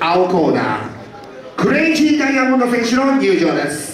青コーナークレイジーダイヤモンド選手の入場です。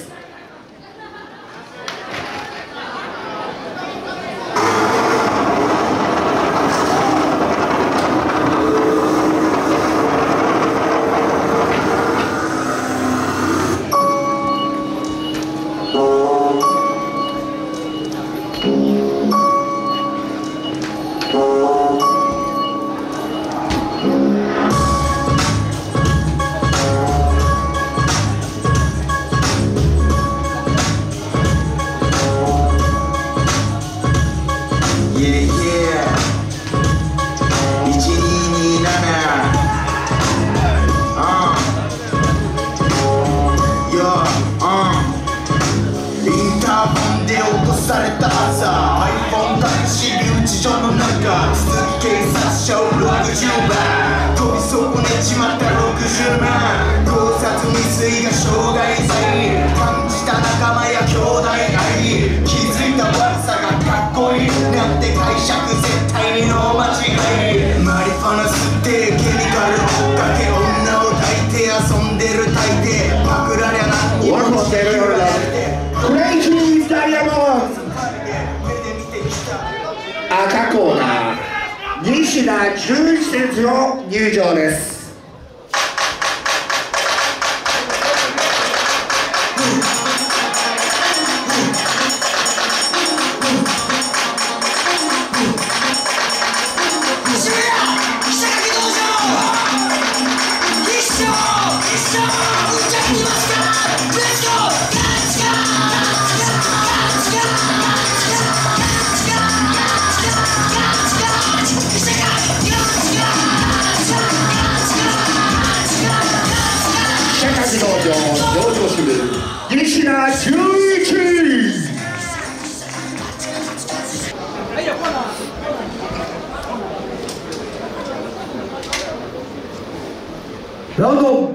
落とされた朝 iPhone 大使留置所の中筒木警察車を60番。飛び損ねちまった60万。考察未遂が障害罪感じた仲間や兄弟愛。気づいた悪さがかっこいい。なんて解釈せ品11施設の入場です。一起来听一起哎呀换了然后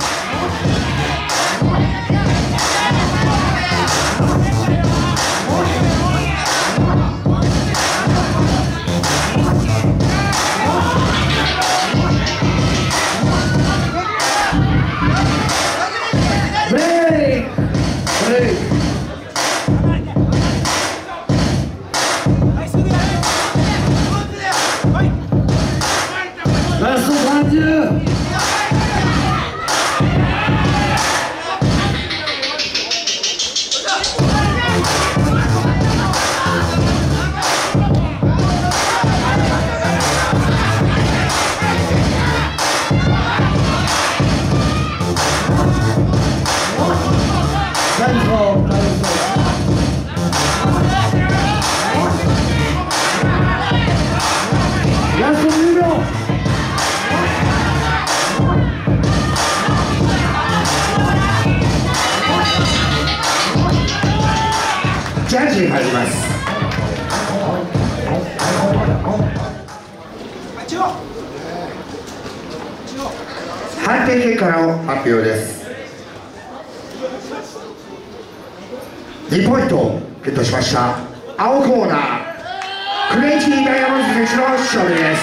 判定結果の発表です。2ポイントゲットしました。青コーナー。クレイジーダイヤモンド選手の勝利です。